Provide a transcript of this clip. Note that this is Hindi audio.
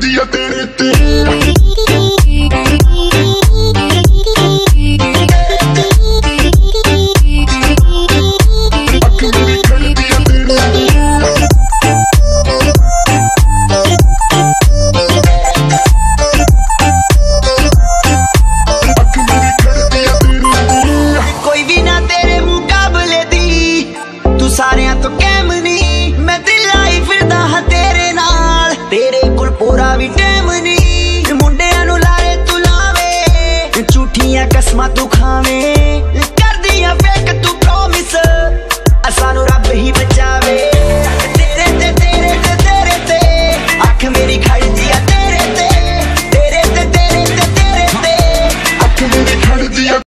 दिया तेरे तेरे ਸਾਰਿਆਂ ਤੋਂ ਕੈਮ चश्मा तू खावे